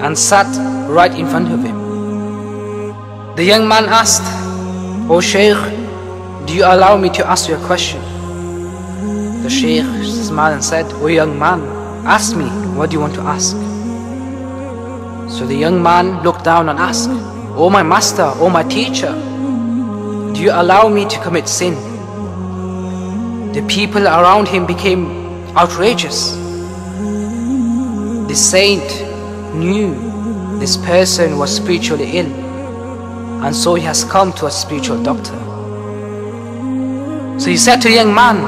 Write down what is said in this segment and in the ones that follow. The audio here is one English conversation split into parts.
and sat right in front of him. The young man asked, O Shaykh, do you allow me to ask you a question? The Shaykh smiled and said, O young man, ask me, what do you want to ask? So the young man looked down and asked, O my master, O my teacher, do you allow me to commit sin? The people around him became outrageous. The saint knew this person was spiritually ill and so he has come to a spiritual doctor. So he said to the young man,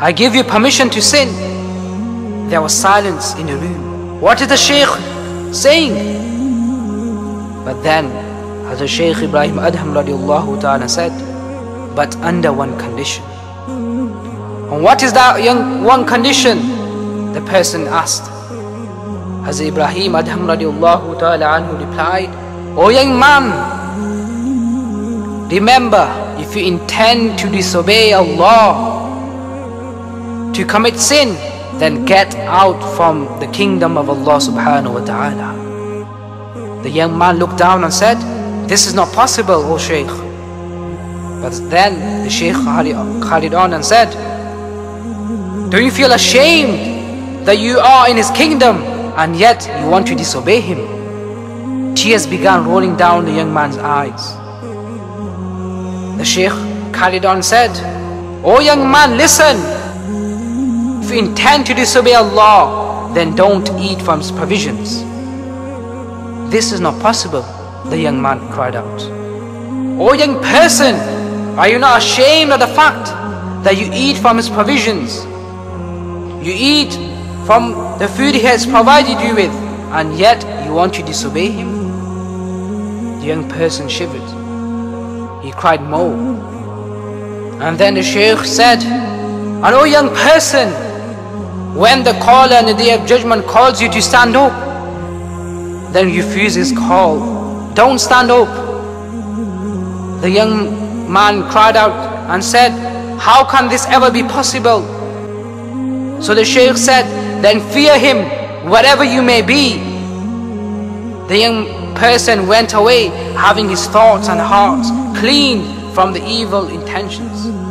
I give you permission to sin. There was silence in the room. What is the Shaykh saying? But then Hazrat Shaykh Ibrahim Adham radiallahu ta'ala said, but under one condition. And what is that young one condition? The person asked. Hazrat Ibrahim Adham radiallahu ta'ala anhu replied, O young man, remember if you intend to disobey Allah, to commit sin, then get out from the kingdom of Allah subhanahu wa ta'ala. The young man looked down and said, This is not possible, O Shaykh. But then the Shaykh carried on and said, Do you feel ashamed that you are in his kingdom and yet you want to disobey him? Tears began rolling down the young man's eyes. The Shaykh carried on said, O young man, listen. If you intend to disobey Allah, then don't eat from his provisions. This is not possible, the young man cried out. O young person, are you not ashamed of the fact that you eat from his provisions? You eat from the food he has provided you with, and yet you want to disobey him? The young person shivered. He cried more. And then the Shaykh said, And O young person, when the caller on the day of judgment calls you to stand up, then refuse his call. Don't stand up. The young man cried out and said, How can this ever be possible? So the Shaykh said, Then fear him, whatever you may be. The young person went away having his thoughts and hearts clean from the evil intentions.